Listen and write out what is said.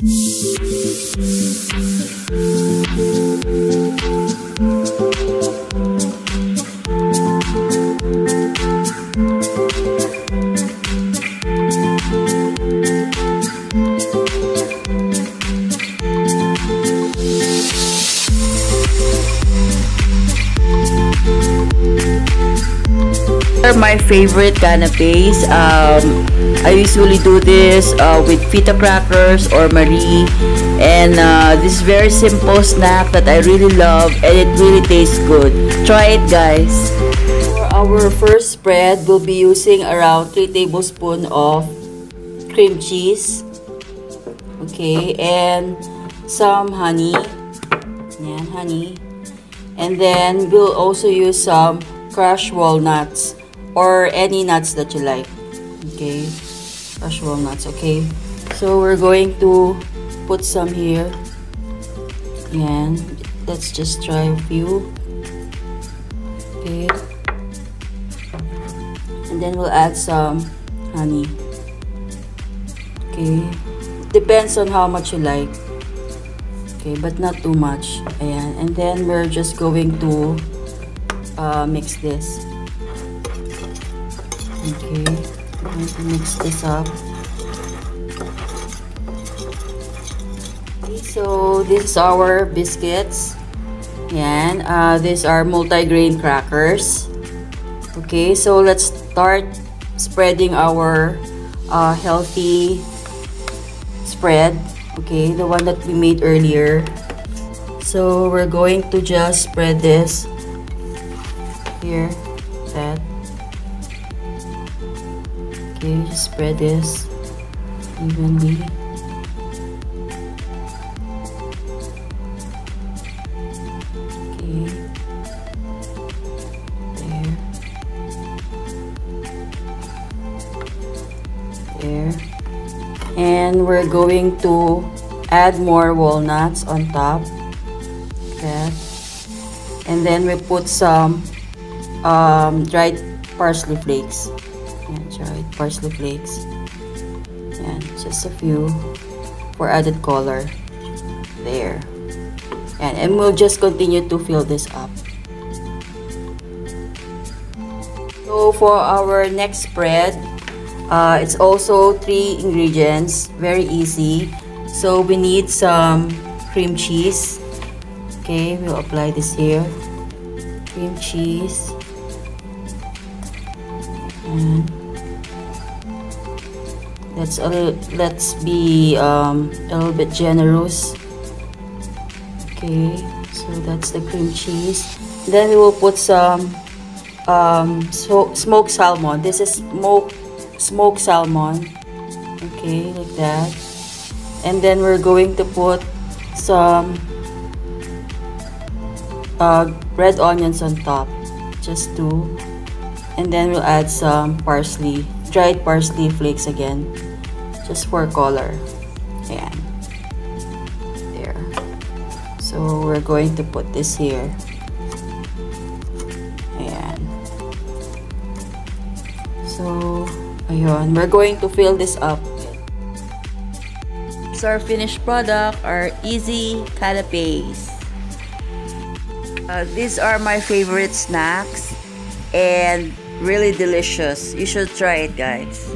are my favorite canapes. Um, I usually do this uh, with Fita crackers or Marie. And uh, this very simple snack that I really love and it really tastes good. Try it guys. For our first spread, we'll be using around 3 tablespoons of cream cheese. Okay, and some honey. Yeah, honey. And then we'll also use some crushed walnuts or any nuts that you like. Okay? Crushed walnuts okay? So we're going to put some here. And let's just try a few. Okay? And then we'll add some honey. Okay? Depends on how much you like. Okay? But not too much. Ayan. and then we're just going to uh, mix this Okay, I'm going to mix this up. So this is our biscuits. Yan, uh, these are multi-grain crackers. Okay, so let's start spreading our uh, healthy spread. Okay, the one that we made earlier. So we're going to just spread this here, that. Okay, spread this evenly. Okay. There. There. And we're going to add more walnuts on top. That. And then we put some um, dried parsley flakes. Dried parsley flakes. and just a few for added color. There. Yan, and we'll just continue to fill this up. So for our next spread, uh, it's also three ingredients. Very easy. So we need some cream cheese. Okay, we'll apply this here. Cream cheese. Let's a let's be um, a little bit generous. Okay so that's the cream cheese. Then we will put some um, so, smoked salmon. This is smoked smoked salmon. Okay like that. And then we're going to put some uh, red onions on top. Just two and then we'll add some parsley dried parsley flakes again just for color. Ayan. There. So, we're going to put this here. Ayan. So, ayun. We're going to fill this up. So, our finished product are easy canapes. Uh, these are my favorite snacks and really delicious. You should try it, guys.